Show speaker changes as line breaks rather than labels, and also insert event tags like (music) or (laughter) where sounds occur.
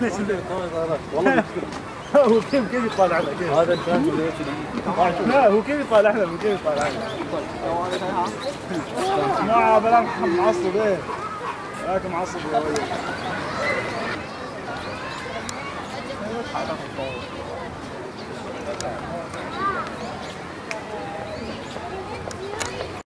Ne şimdi? Tamam, tamam. Vallahi (laughs) هو كيف كيف يطالع كيف؟
هذا الفهم
لا هو كيف يطالع لنا هو كيف يطالع ما بلا معصب إيه. لكن معصب يا ولد